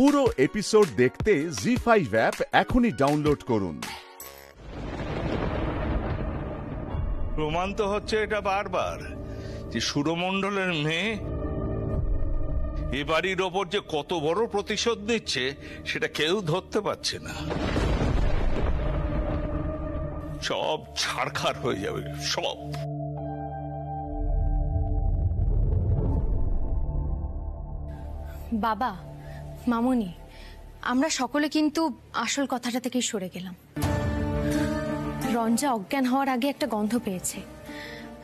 পুরো এপিসোড দেখতে Zee five app এখনই ডাউনলোড করুন। প্রমাণ তো হচ্ছে এটা বারবার যে সুরমণ্ডলের মেয়ে এ বাড়ির ওপর যে কত বড় প্রতিশোধ নিচ্ছে সেটা কেউ ধরতে পারছে না। সব ছাড়খার হয়ে যাবে সব। বাবা মামুনি, আমরা সকলে কিন্তু আসল কথাটা থেকেই সরে গেলাম। রঞ্জা অজ্ঞান হওয়ার আগে একটা গন্ধ পেয়েছে।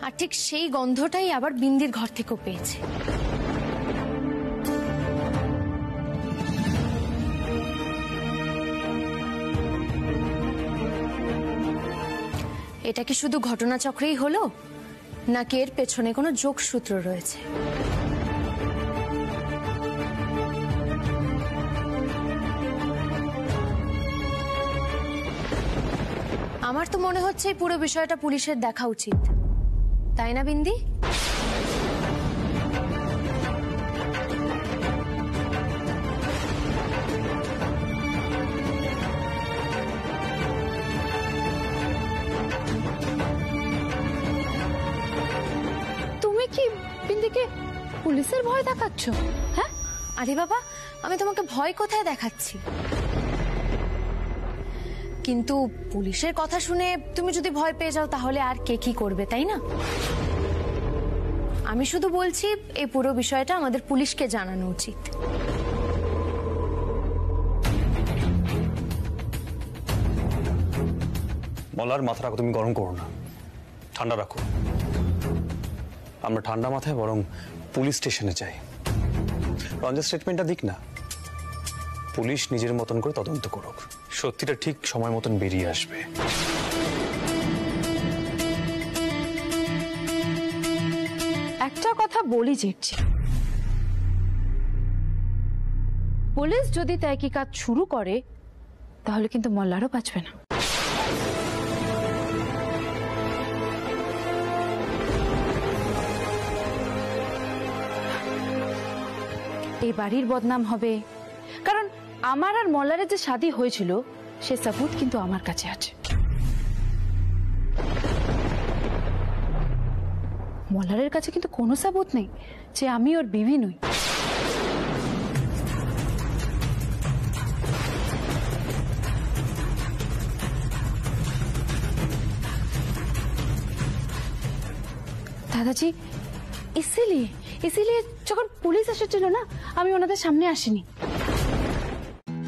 আর ঠিক সেই গন্ধটাই আবার বিন্দির ঘর থেকেও পেয়েছে। এটা কি শুধু ঘটনাচক্রেই হলো? নাকি এর পেছনে কোনো যোগসূত্র রয়েছে? আমার তো মনে হচ্ছে এই পুরো বিষয়টা পুলিশের দেখা উচিত। তাই না, বিন্দি? তুমি কি বিন্দিকে পুলিশের ভয় দেখাচ্ছ? হ্যাঁ? আরে বাবা, আমি তোমাকে ভয় কোথায় দেখাচ্ছি? কিন্তু পুলিশের কথা শুনে তুমি যদি ভয় পেয়ে যাও, তাহলে আর কে কি করবে, তাই না? আমি শুধু বলছি, এই পুরো বিষয়টা আমাদের পুলিশকে জানানো উচিত। মলার মাথা রাখো, তুমি গরম করো না। ঠান্ডা রাখো। আমরা ঠান্ডা মাথায় বরং পুলিশ স্টেশনে যাই। রঞ্জার স্টেটমেন্টটা দিক না। পুলিশ নিজের মতন করে তদন্ত করুক। সত্যিটা ঠিক সময় মতন বেরিয়ে আসবে। একটা কথা বলি জেঠছি পুলিশ যদি তহকিকাত শুরু করে, তাহলে কিন্তু মল্লারও বাঁচবে না। এই বাড়ির বদনাম হবে। কারণ আমার আর মল্লারের যে শাদী হয়েছিল, সে সাবুত কিন্তু আমার কাছে আছে। মল্লারের কাছে কিন্তু কোনো সাবুত নেই, যে আমি ওর বিবি নই। দাদাজি, ইসিলিয়ে ইসিলিয়ে যখন পুলিশ এসেছিল না, আমি ওনাদের সামনে আসিনি।